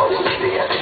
What will be?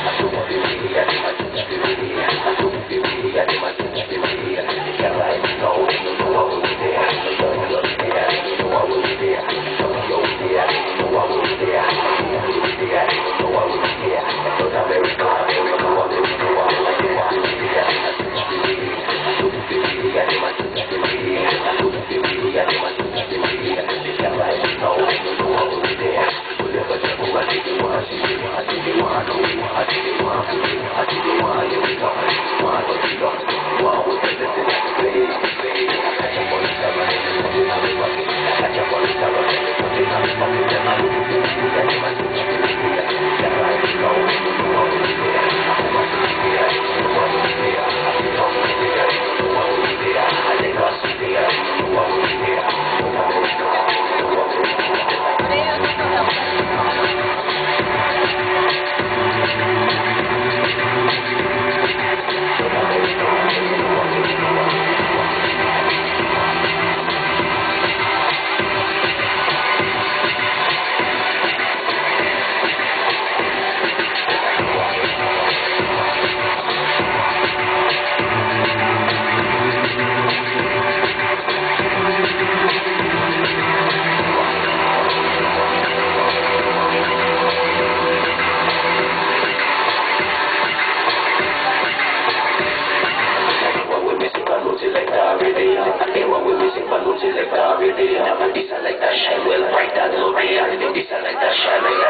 it like that every day. Ain't what we're missing, but lose like that every day. Never decide like that shit. Well, right that little reality. Decide like that shit. Like that.